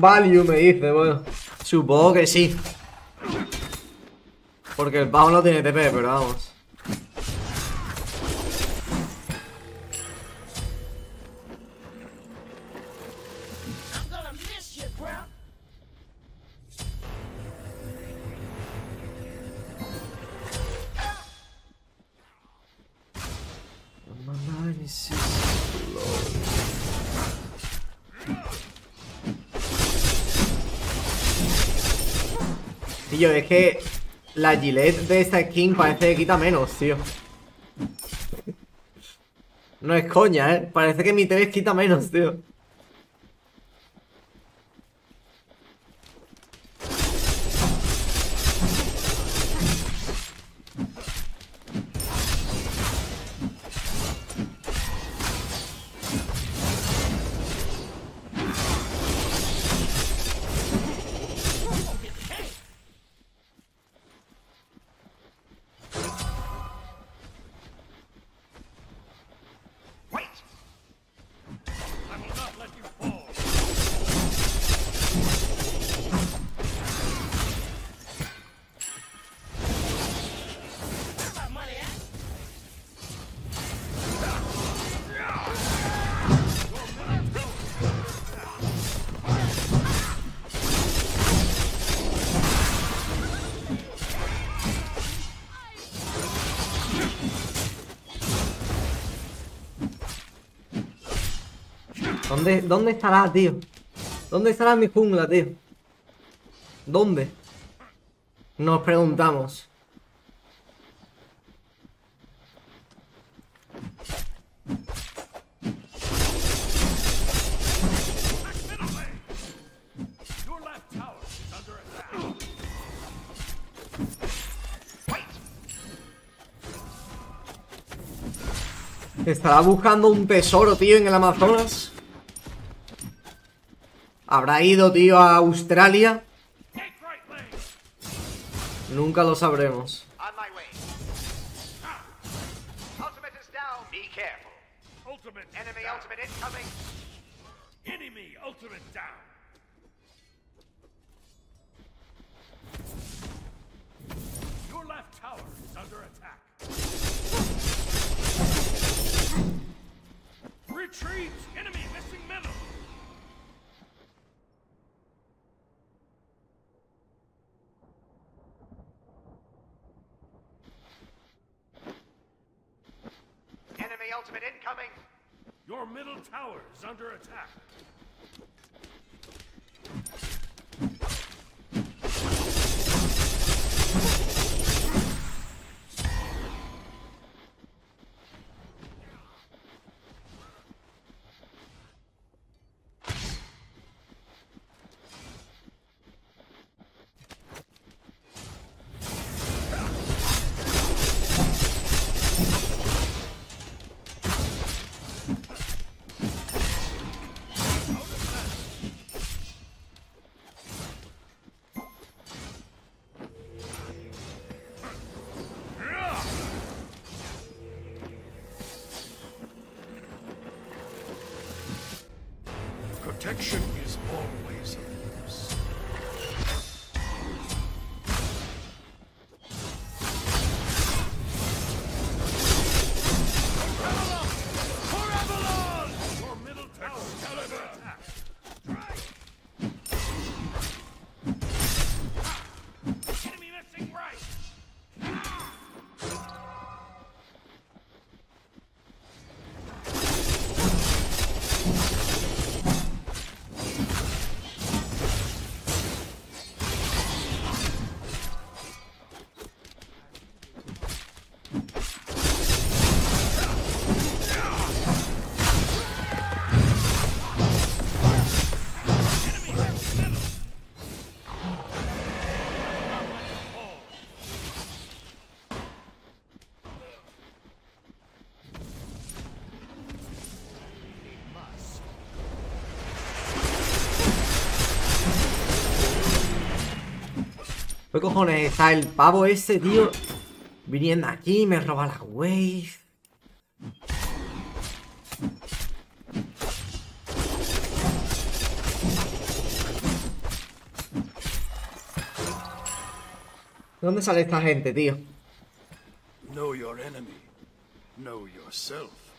Value me dice, bueno. Supongo que sí. Porque el pavo no tiene TP, pero vamos. Tío, es que la gilet de esta skin parece que quita menos, tío. No es coña, ¿eh? Parece que mi TV quita menos, tío. ¿Dónde, ¿Dónde estará, tío? ¿Dónde estará mi jungla, tío? ¿Dónde? Nos preguntamos. Estará buscando un tesoro, tío, en el Amazonas. ¿Habrá ido, tío, a Australia? Take right lane. Nunca lo sabremos. On ultimate incoming. Your middle tower is under attack. ¿Qué cojones? Está el pavo ese, tío. Viniendo aquí, me roba la wave. ¿De dónde sale esta gente, tío? Know your enemy. Know yourself.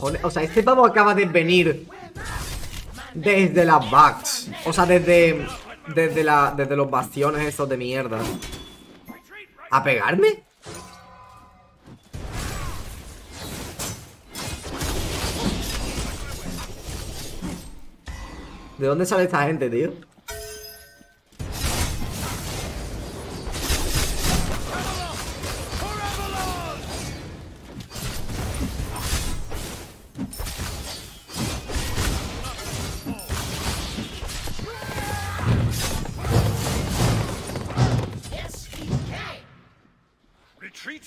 O sea, este pavo acaba de venir desde las backs. O sea, desde. Desde, la, desde los bastiones esos de mierda. ¿A pegarme? ¿De dónde sale esta gente, tío?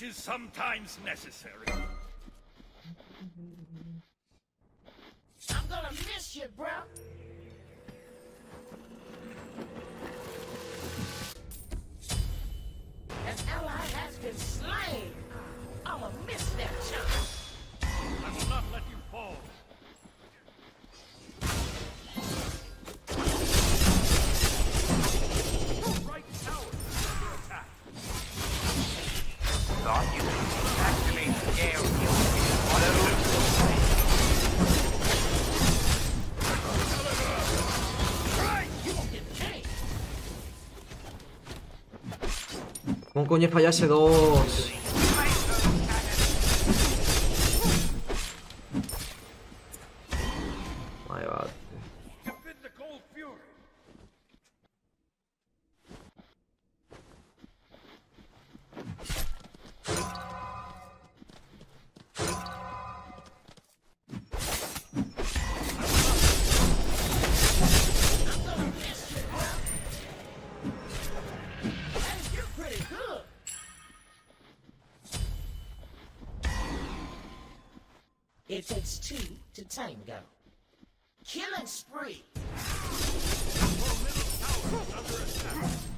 Is sometimes necessary. I'm gonna miss you, bro. coño es para allá 2? It takes two to tango. Killing spree. Your middle tower is under attack.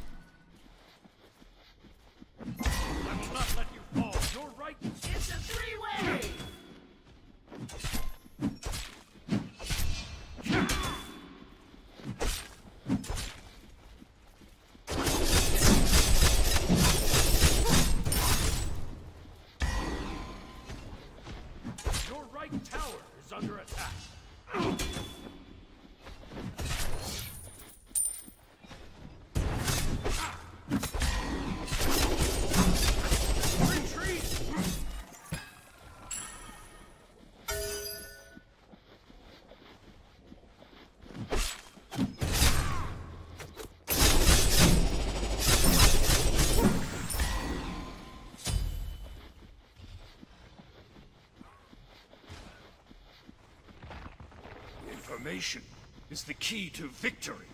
Information is the key to victory.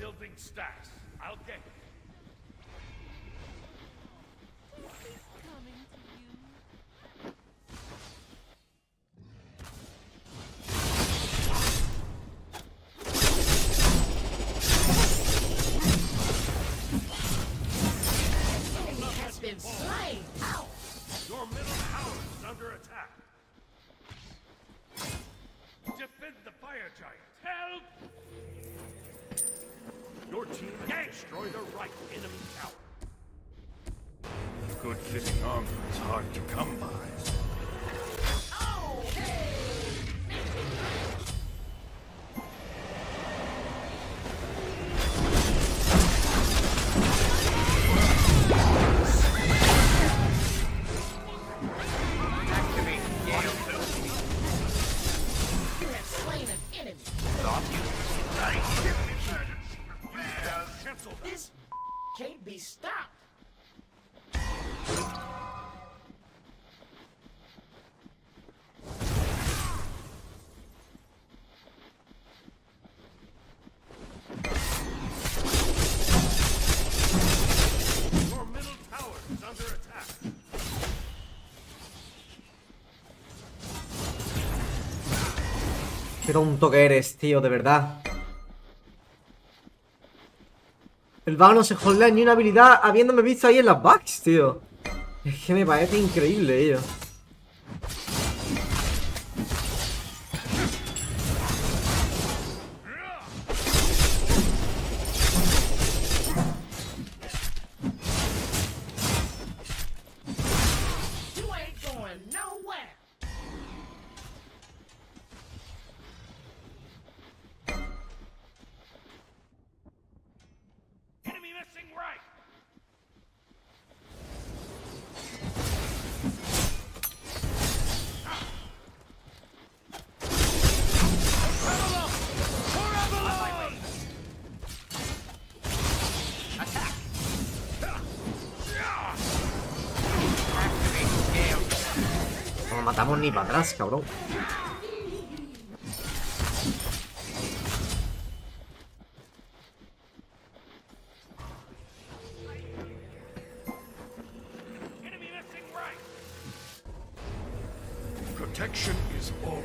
Building stacks. I'll get it. can't be stopped. Qué tonto que eres, tío, de verdad. El vago no se holdea ni una habilidad habiéndome visto ahí en las backs, tío. Es que me parece increíble ello. Matamos ni para atrás, cabrón.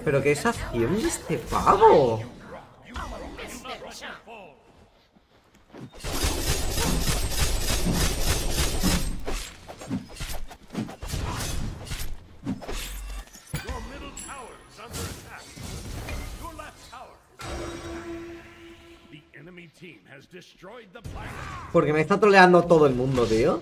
¿Pero qué es haciendo este pavo? Porque me está troleando todo el mundo, tío.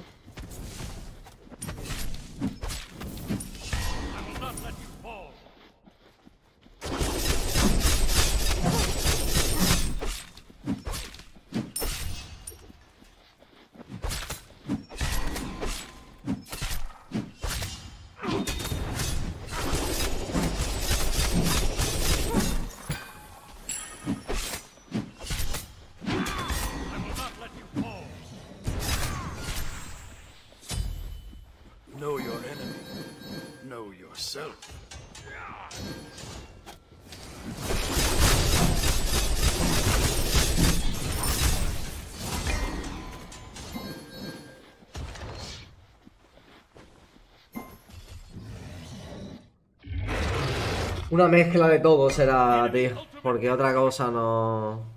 Una mezcla de todo será, tío. Porque otra cosa no...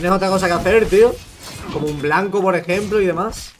tienes otra cosa que hacer, tío. Como un blanco, por ejemplo, y demás.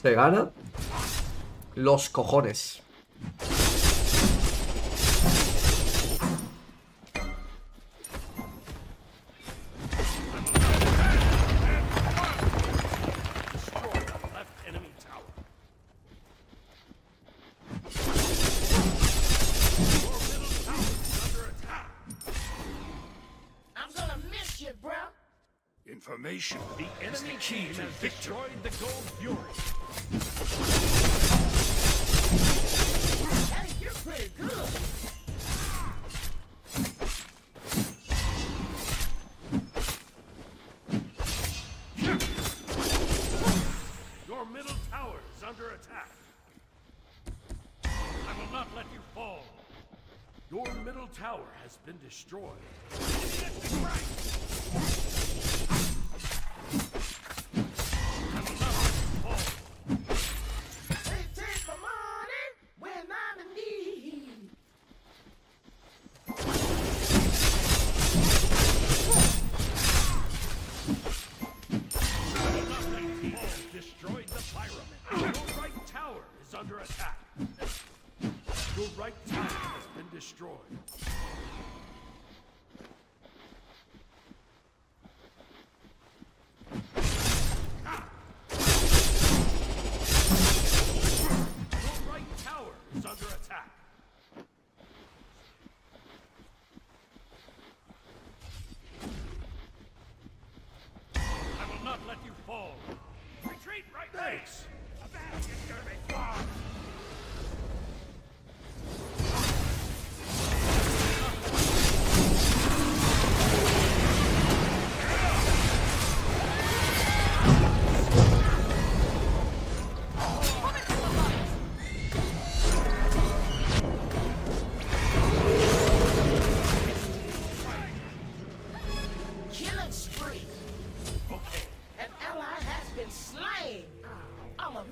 Se gana. Los cojones.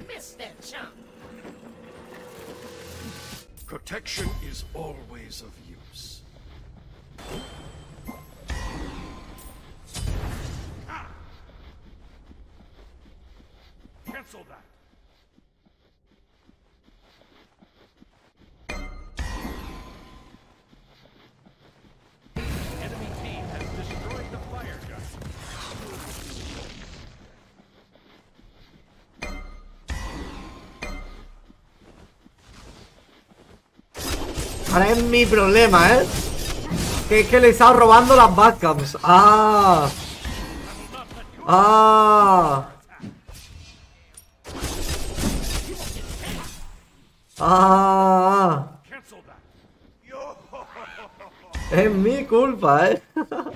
missed that chunk. Protection is always of use. Ahora es mi problema, ¿eh? Que es que le he estado robando las backcams. ¡Ah! ¡Ah! ¡Ah! Es mi culpa, ¿eh?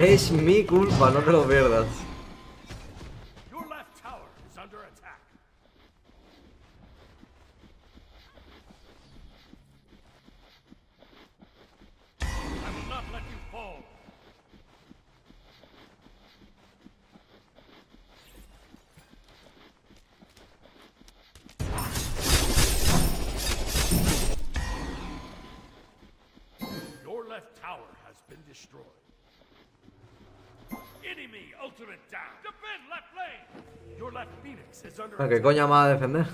Es mi culpa, no te lo pierdas. ¿Qué coño más a defender?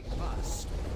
bodied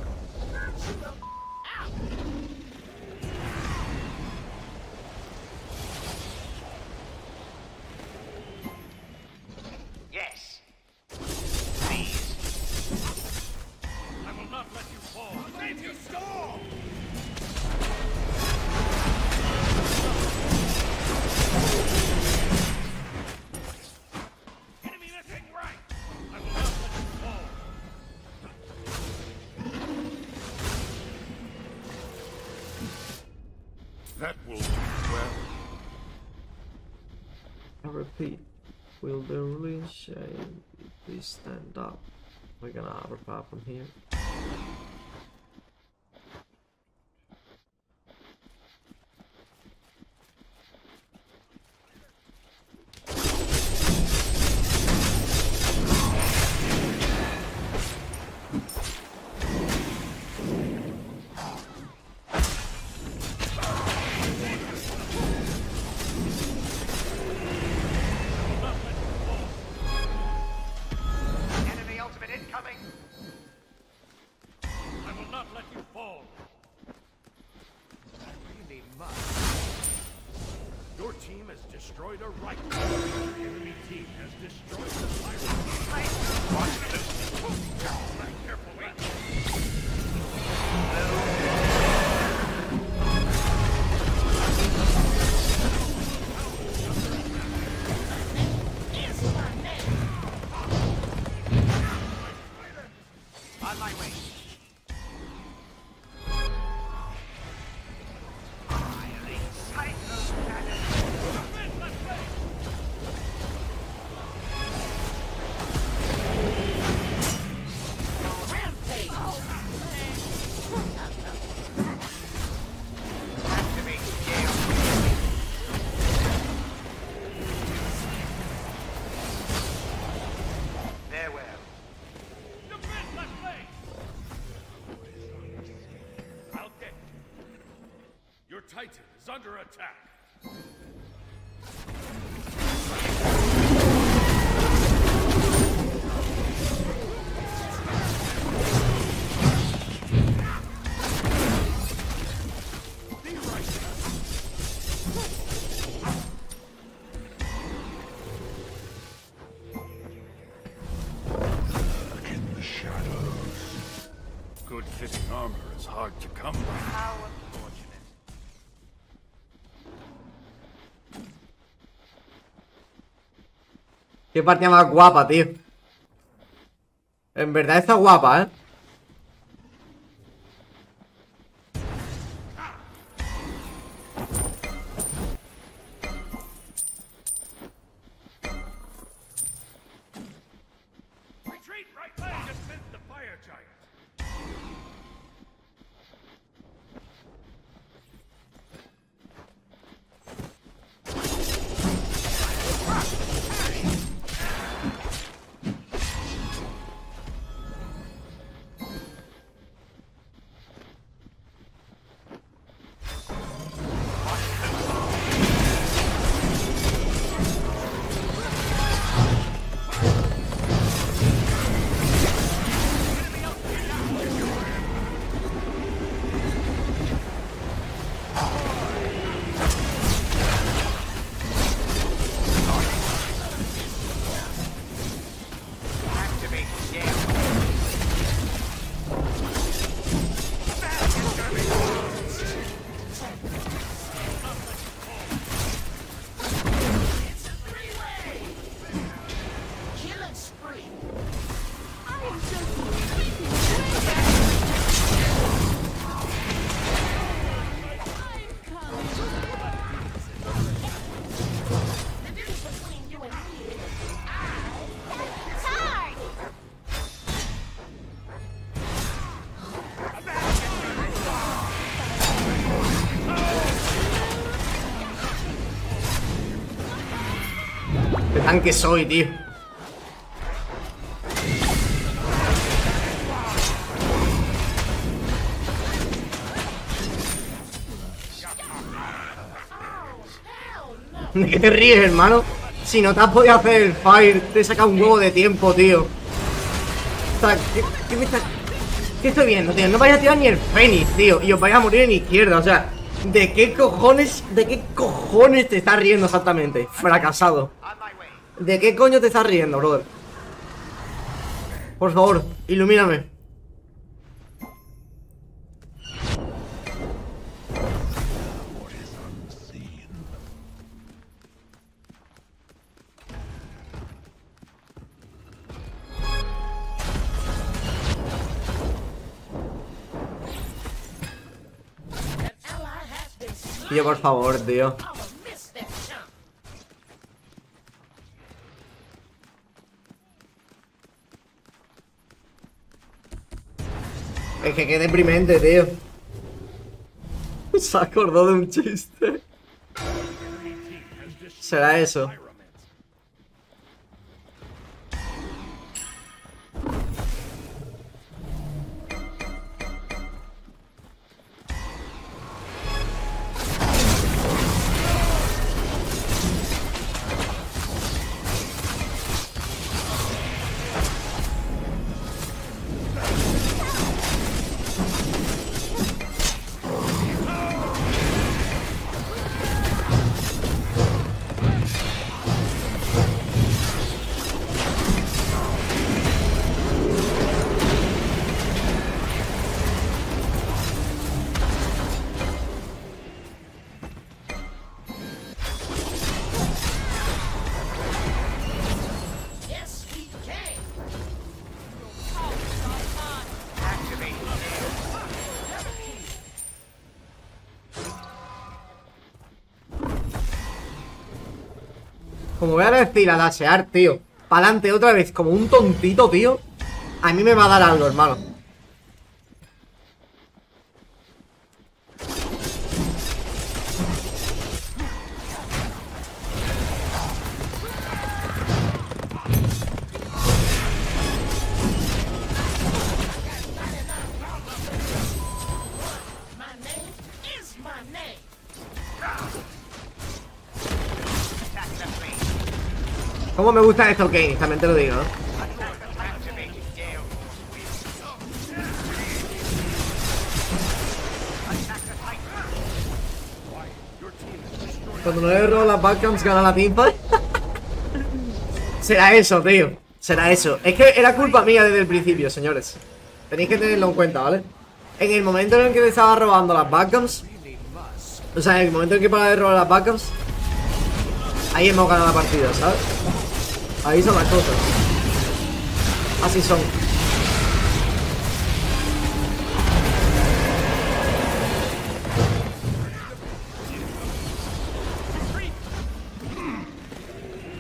pop. We're gonna hover pop him here. coming! I will not let you fall! I really must. Your team has destroyed a right. Your enemy team has destroyed the pirate. Watch this! Qué partida más guapa, tío. En verdad está guapa, ¿eh? Tanque soy, tío. ¿De qué te ríes, hermano? Si no te has podido hacer el fire, te he sacado un huevo de tiempo, tío. ¿qué, ¿Qué estoy viendo, tío? No vais a tirar ni el Fénix, tío. Y os vais a morir en izquierda, o sea. ¿De qué cojones, de qué cojones te estás riendo exactamente? Fracasado. ¿De qué coño te estás riendo, brother? Por favor, ilumíname. Tío, por favor, tío. Es que qué deprimente, tío. Se acordó de un chiste. Será eso. Como voy a decir a dasear, tío. Pa'lante otra vez, como un tontito, tío. A mí me va a dar algo, hermano. Cómo me gustan estos games, también te lo digo. Cuando no le robo las backcams gana la teamfight. Será eso, tío. Será eso. Es que era culpa mía desde el principio, señores. Tenéis que tenerlo en cuenta, ¿vale? En el momento en el que le estaba robando las backcams. O sea, en el momento en que para de robar las backcams. Ahí hemos ganado la partida, ¿sabes? Ahí son las cosas. Así son.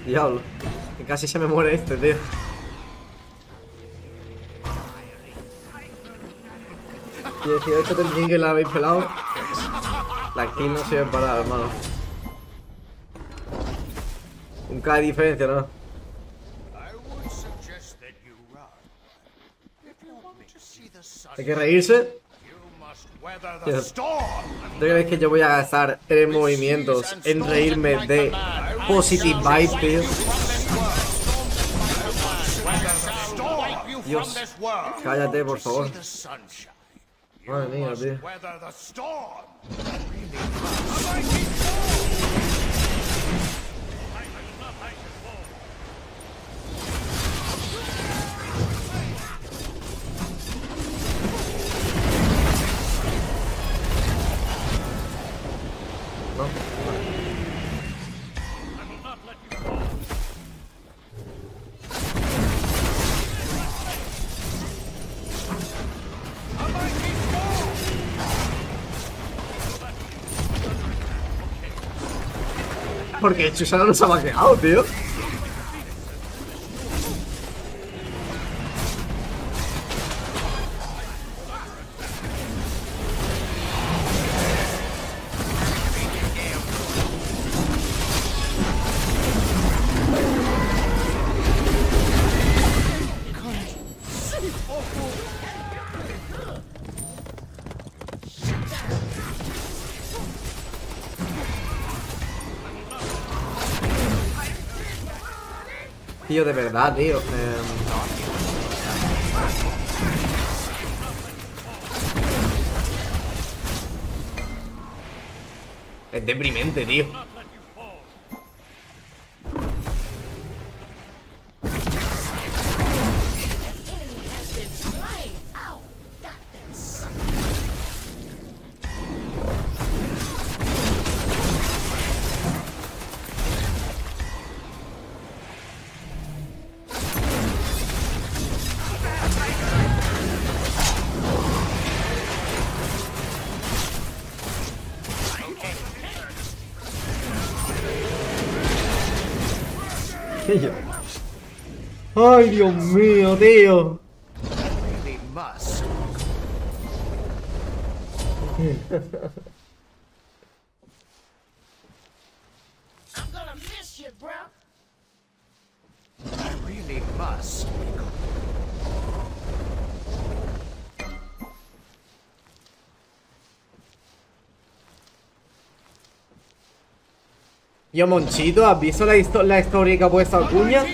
Diablo. Casi se me muere este, tío. Y esto tendría que la habéis pelado. La kill no sirve para hermano. Un K de diferencia, ¿no? Hay que reírse. ¿Tú crees que yo voy a gastar tres movimientos en reírme de Positive Vibe, tío? Dios, cállate, por favor. Madre mía, tío. Porque Chusana no se ha quejado, tío. De verdad, tío. Es deprimente, tío. Ay, Dios mío, tío. Yo, Monchito, ¿has visto la, histo- la historia que ha puesto Acuña?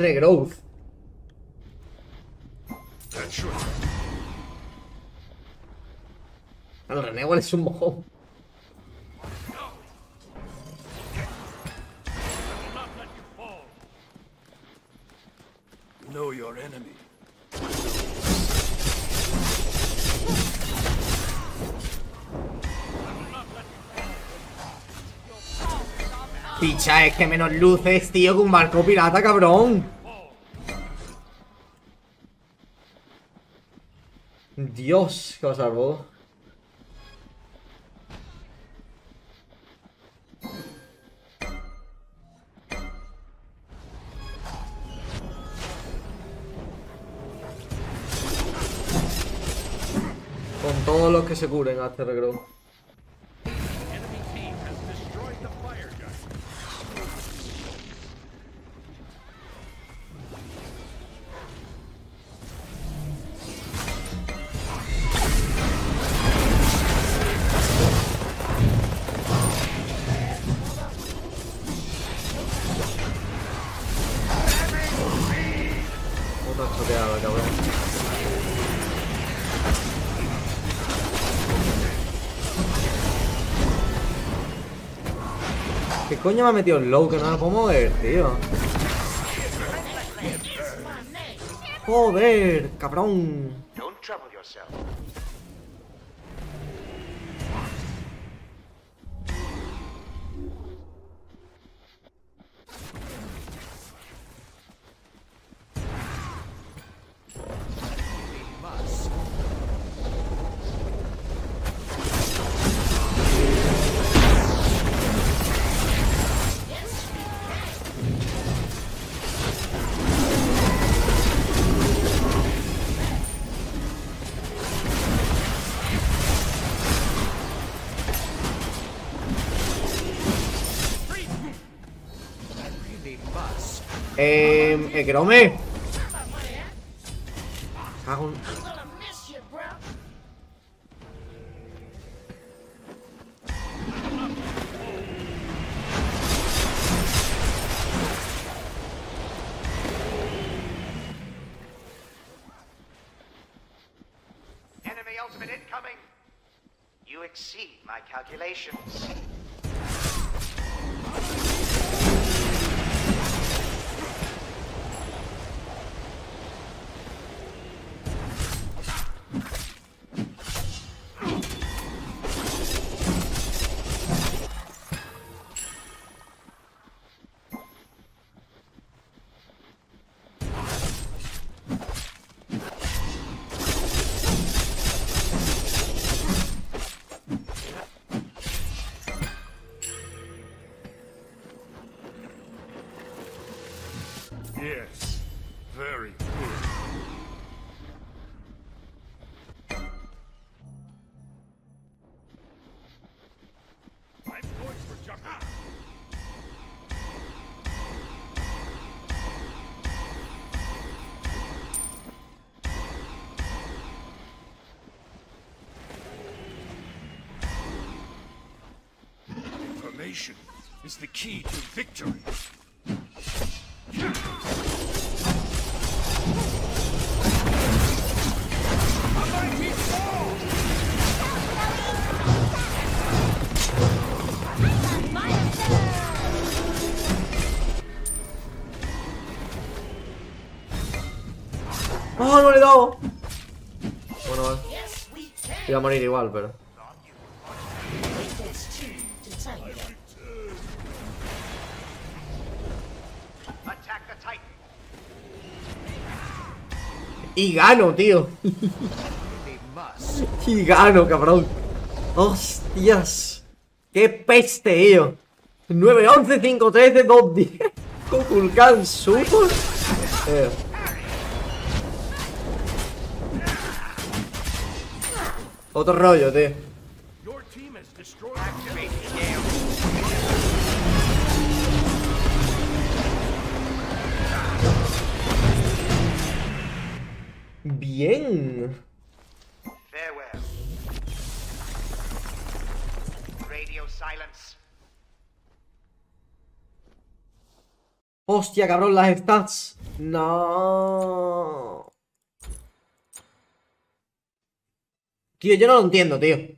R Growth. That should. Bueno, Renewal es un mojón. Picha, es que menos luces, tío, que un barco pirata, cabrón. Dios, que os salvó. Con todos los que se curen a este regreso. Coño me ha metido el low que no me puedo mover, tío? Joder, cabrón. Eh, eh, Grome. Information is the key to victory. ¡Oh, no le he dado! Bueno, eh. vale. Iba a morir igual, pero. Y gano, tío. Y gano, cabrón. Hostias. Qué peste, tío. 9, 11, 5, 13, 2, 10. Con Vulcan Super. Eh. Otro rollo, tío. Bien. Farewell. Radio silence. Hostia, cabrón, las stats. No. Tío, yo no lo entiendo, tío.